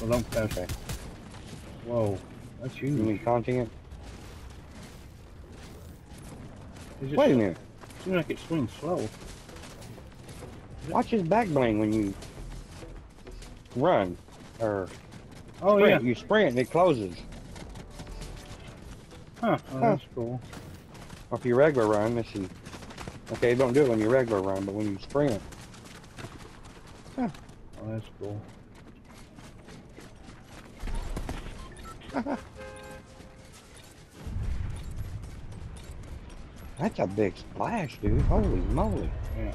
Well, don't Okay. Whoa, that's You huge. mean content? Is it Wait a minute. Seems like it swings slow. Watch his back bling when you run. Or Oh sprint. yeah. You sprint, and it closes. Huh. Oh, that's cool. If you regular run, let's see. Okay, don't do it when you regular run, but when you sprint. Oh, that's cool. That's a big splash, dude. Holy moly. Yeah.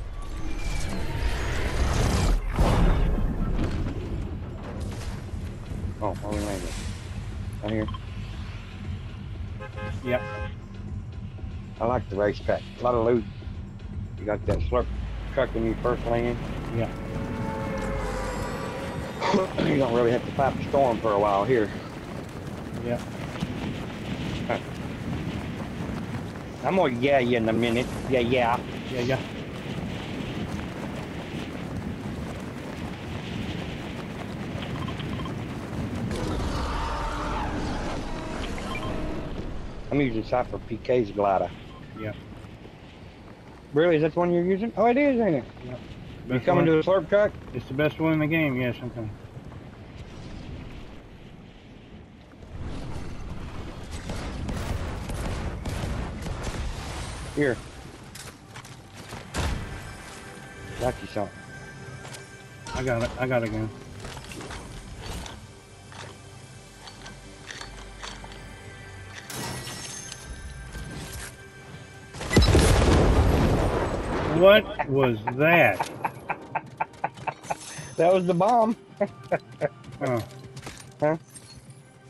Oh, where we landed? Right here. Yep. I like the race track. A lot of loot. You got that slurp truck when you first land. Yeah. you don't really have to fight the storm for a while here. Yeah. I'm gonna yeah you in a minute. Yeah, yeah. Yeah. Yeah. I'm using Cypher PK's glider. Yeah. Really? Is that the one you're using? Oh, it is, ain't it? You Best coming one- to the slurp truck? It's the best one in the game. Yes, I'm coming. Here. Lucky shot. I got it. I got it again. What was that? That was the bomb. Oh,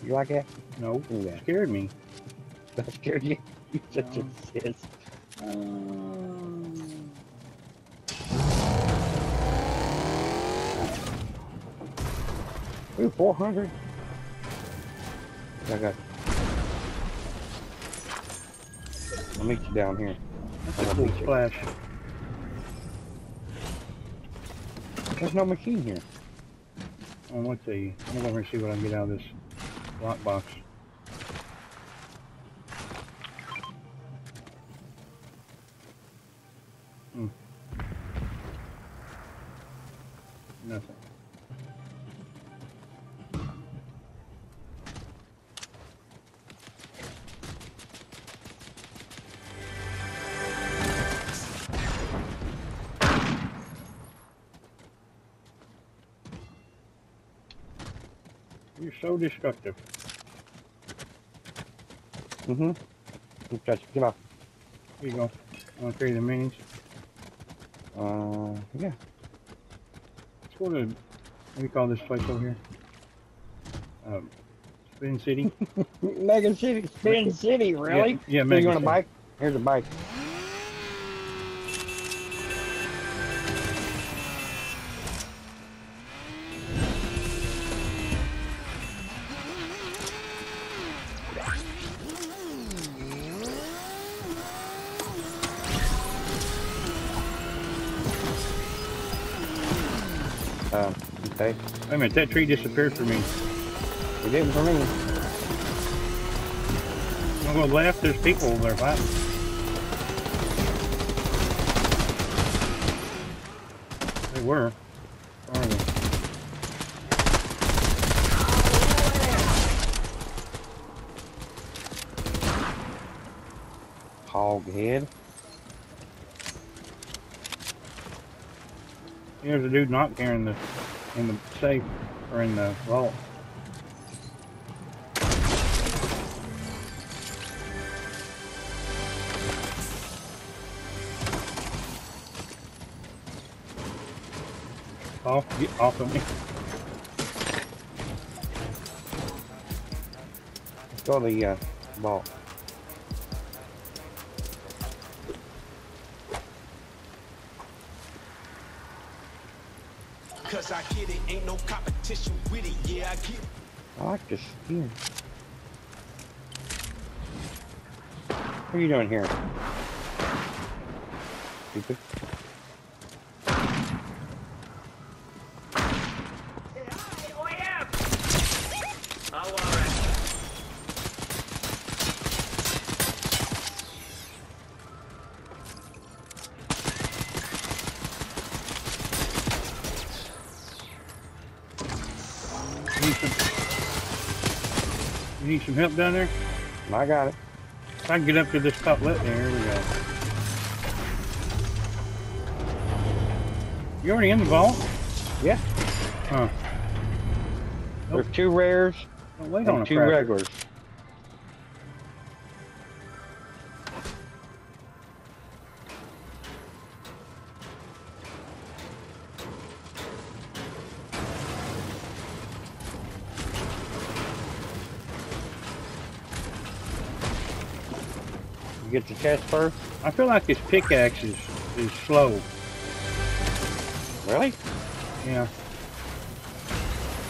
You like that? no. Yeah. Scared me. That scared you? You such a sis. Ooh, 400. I got. I'll meet you down here. That's a cool splash. There's no machine here. Oh, let's see. I'm gonna go over and see what I can get out of this lockbox. Hmm. Nothing. You're so destructive. Mm-hmm. Okay, get off. Here you go. I want to carry the minis. Uh, yeah. Let's go to, what do you call this place over here? Um, Spin City. Mega City, Spin City, really? Yeah, yeah Mega you want a bike? Here's a bike. A minute, that tree disappeared for me. It didn't for me. I'm going left, there's people over there fighting. They were. Where are they? Hog head. There's a dude not carrying the in the safe or in the vault. Off, get off of me. Let's go to the uh, ball. Cause I get it, ain't no competition with it, yeah, I get it. I like this skin. What are you doing here? Stupid. Some help down there? I got it. If I can get up to this top left there, here we go. You already in the vault? Yeah. Huh. There's two rares wait on and a two crap. regulars. Get the chest first? I feel like this pickaxe is, is slow. Really? Yeah.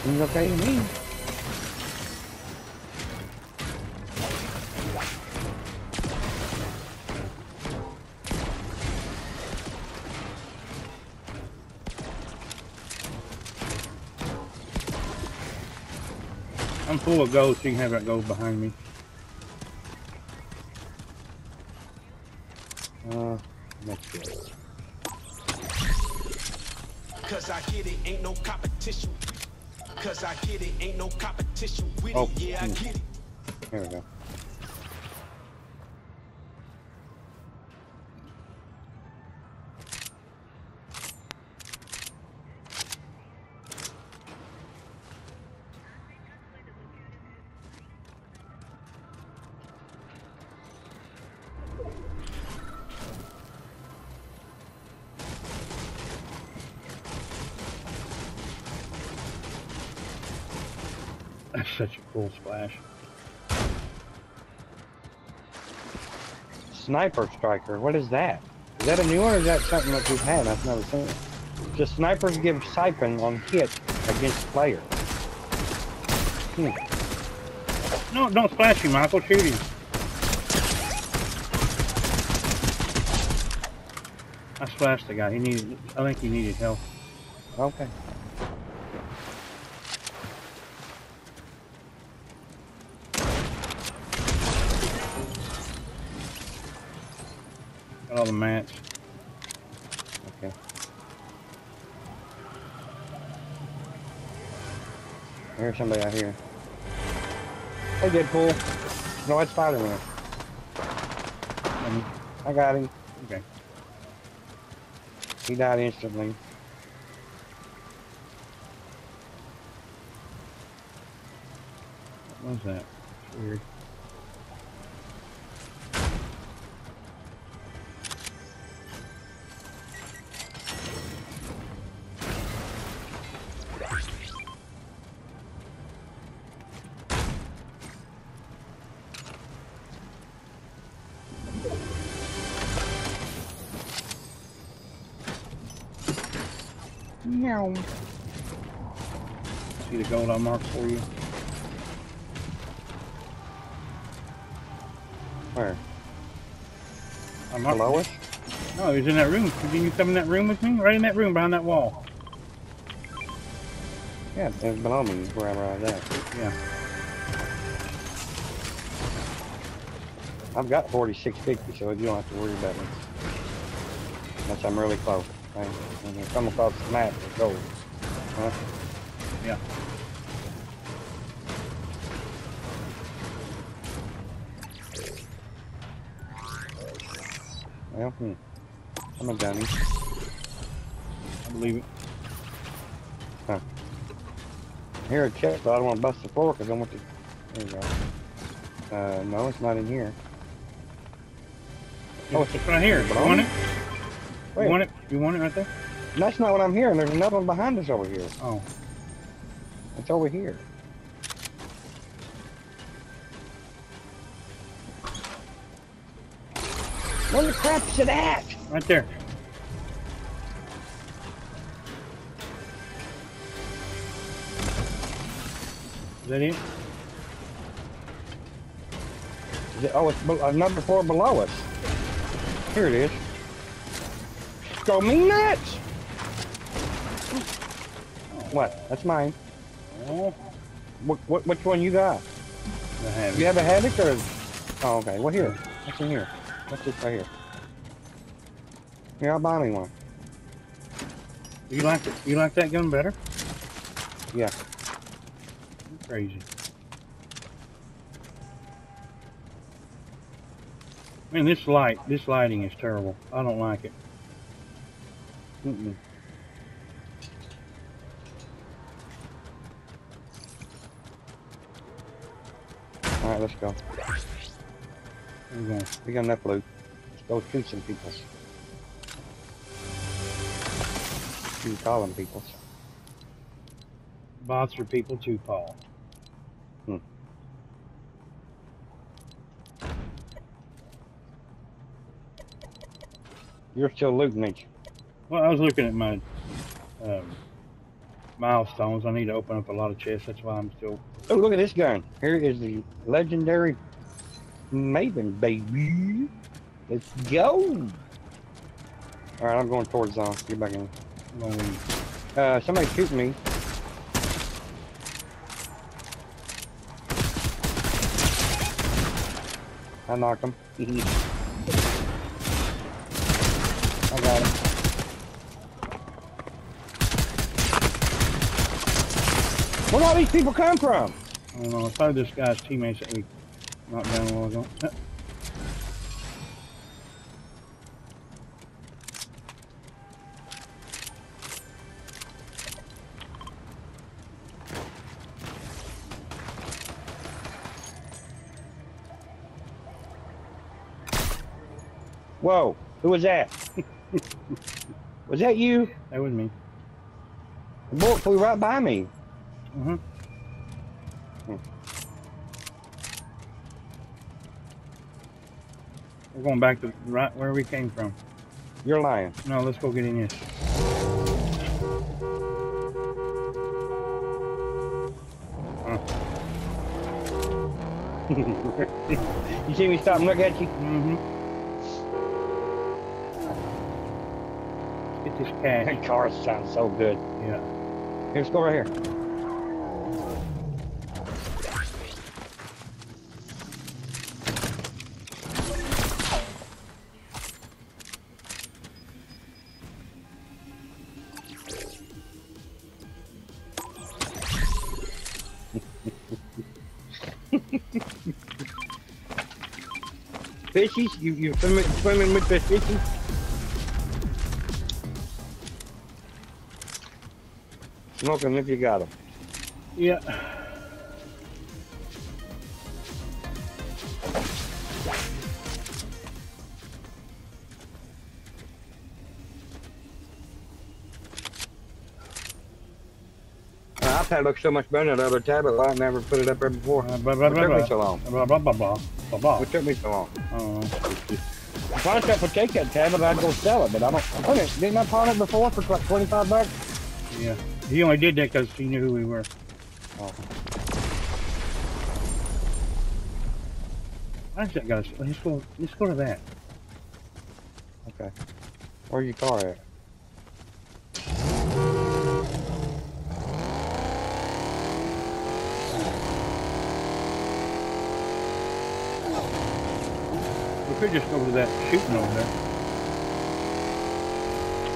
Seems okay to me. I'm full of gold, so you can have that gold behind me. Oh. Yeah, I hmm. get it. Here we go. Such a cool splash. Sniper striker. What is that? Is that a new one or is that something that we've had? I've never seen it. Just snipers give siphon on hit against player. Hmm. No, don't splash him, Michael. Shoot him. I splashed the guy. He needed. I think he needed help. Okay. The mats. Okay. There's somebody out here. Hey, Deadpool. No, it's Spider-Man. I got him. okay. He died instantly. What was that? Weird. Meow. See the gold I marked for you? Where? I marked Below us? No, he was in that room. Didn't you come in that room with me? Right in that room behind that wall. Yeah, it's below me, Where I was at. Yeah. I've got 4650, so you don't have to worry about me. Unless I'm really close. Right? When you come across the map, it goes. Huh? Yeah. Well, hmm. I'm a dummy. I believe it. I hear a check, but I don't want to bust the floor because I want to. There you go. Uh, no, it's not in here. Oh, it's right here. You want it? Wait. You want it? You want it right there? That's not what I'm hearing. There's another one behind us over here. Oh. It's over here. Where the crap's it at? Right there. Is that it? Is it- Oh, it's uh, number four below us. Here it is. Go me nuts! What? That's mine. Oh, What, what, which one you got? You have a Havoc or? Oh, okay. Well, here. What's in here? What's this right here? Here, I'll buy me one. You like it? You like that gun better? Yeah. You're crazy. Man, this light, this lighting is terrible. I don't like it. Mm-mm. All right, let's go. We going? Got enough loot. Let's go shoot some people. You call them people. Bots are people too, Paul. Hmm. You're still looting, you? Well, I was looking at my um, milestones. I need to open up a lot of chests. That's why I'm still. Oh, look at this gun. Here is the legendary Maven, baby. Let's go. All right, I'm going towards zone. Get back in. Uh, somebody's shooting me. I knocked him. I got him. Where all these people come from? I don't know. It's probably this guy's teammates that we knocked down a while ago. Whoa, who was that? was that you? That was me. The bullet flew right by me. Mm-hmm. We're going back to right where we came from. You're lying. No, let's go get in this. You see me stop and look at you? Mm-hmm. Get this cash. That car sounds so good. Yeah. Here, let's go right here. Fishies? You you swimming, swimming with the fishies? Smoke 'em if you got them. Yeah. IPad looks so much better than the other tablet. I never put it up there before. Blah, blah, blah, took me so long? Blah, blah, blah, blah. What took me so long? I know. If I could take that tablet, I'd go sell it, but I don't. A minute, didn't I pawn it before for like 25 bucks? Yeah. He only did that because he knew who we were. Oh. Where's that guy? Let's go. Let's go to that. Okay. Where's your car at? We could just go to that shooting over there.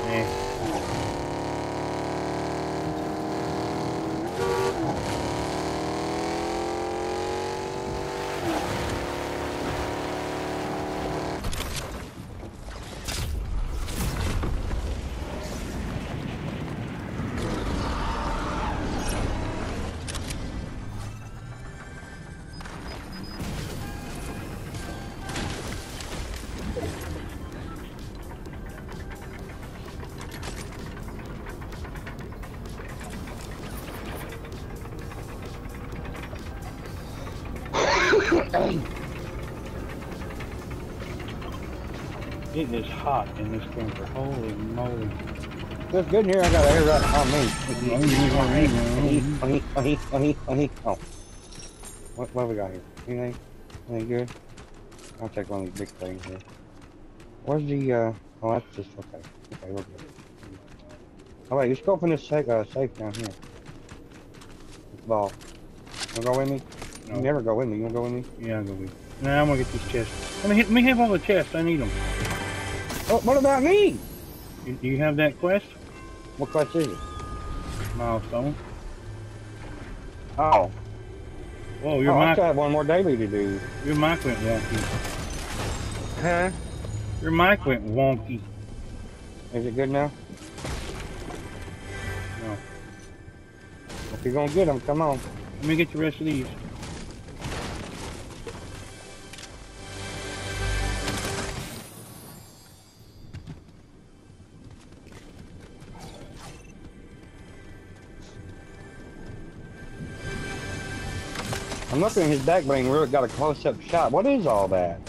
Yeah. It is hot in this camper. Holy moly. It's good in here. I got air right on me. Oh, Oh. What, what have we got here? Anything? Anything good? I'll check one of these big things here. Where's the, uh, oh, that's just, okay. Okay, look at it. Oh, wait, let's go open this safe, uh, safe down here. This ball. You wanna go with me? No. You never go with me. You wanna go with me? Yeah, I'll go with. Nah, I'm gonna get these chests. Let me, let me have all the chests. I need them. Oh, what about me? You, do you have that quest? What quest is it? Milestone. Oh, oh Whoa, your oh I mic, still have one more daily to do. your mic went wonky. Huh? Your mic went wonky. Is it good now? No. If you're gonna get them, come on. Let me get the rest of these. I'm looking at his back bling. Really got a close-up shot. What is all that?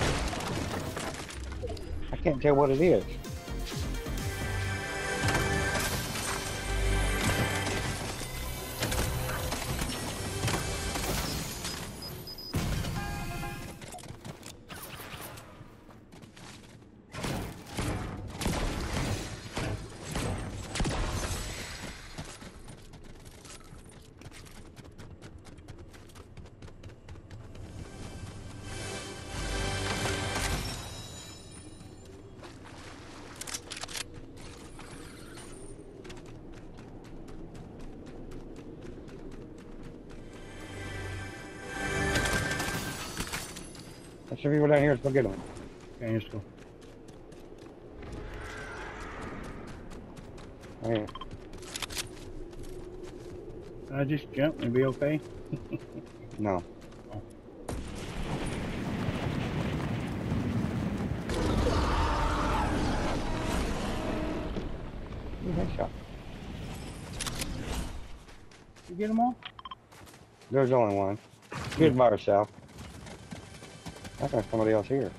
I can't tell what it is. There's some people down here. Let's go get them. Okay, let's go. Hey, I just jump and be okay. no. Ooh, nice shot. You get them all? There's only one. She's by herself. I think somebody else here.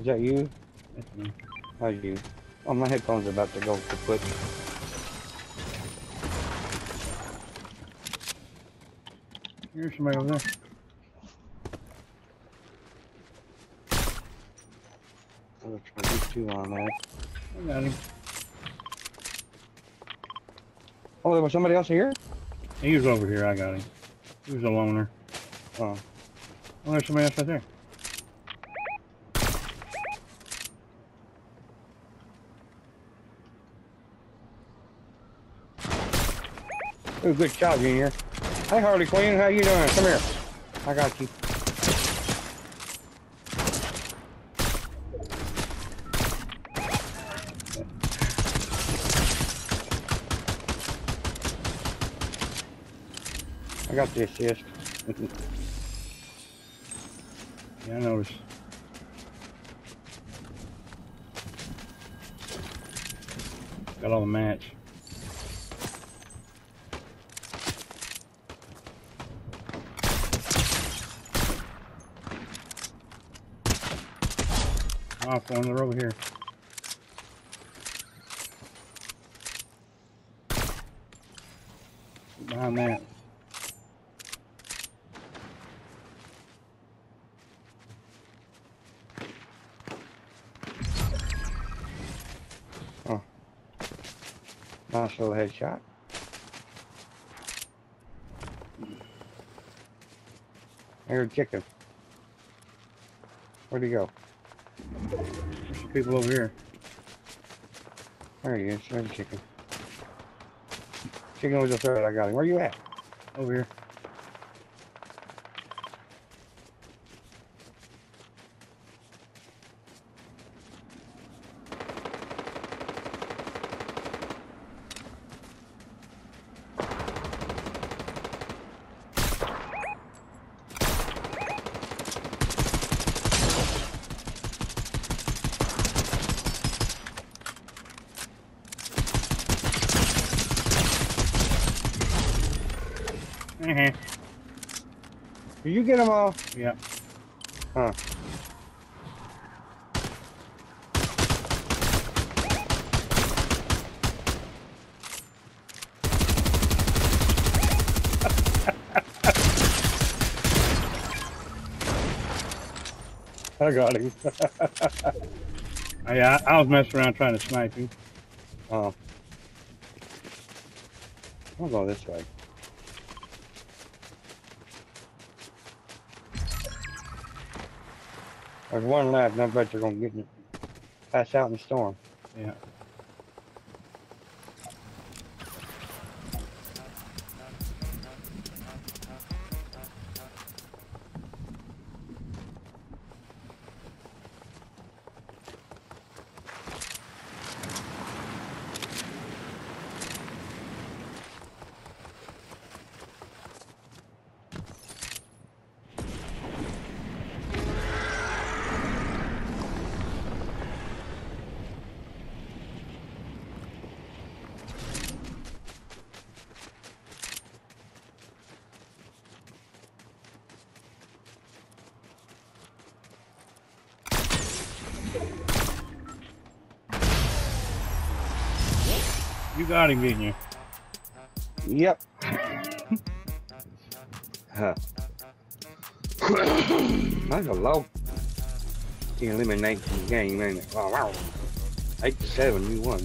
Is that you? That's me. How's you? Oh, my headphones are about to go kaput. Here's somebody over there. I'll try to get two on that. I got him. Oh, there was somebody else here? He was over here. I got him. He was a loner. Oh. Oh, there's somebody else right there. Good job, Junior. Hey, Harley Quinn, how you doing? Come here. I got you. I got the assist. Yeah, I noticed. Got all the match. Off one, they're over here. Behind that. Nice little headshot. Here's chicken. Where'd he go? People over here. There he is. There's the chicken. Chicken was the third. I got him. Where you at? Over here. Uh-huh. Did you get them all? Yeah. Huh. I got him. I, I, I was messing around trying to snipe you. Oh. I'll go this way. There's one left, and I bet you're gonna get me pass out in the storm. Yeah. You got him, didn't you? Yep. huh. That's a low elimination game, ain't it? Oh, wow. Eight to seven, you won.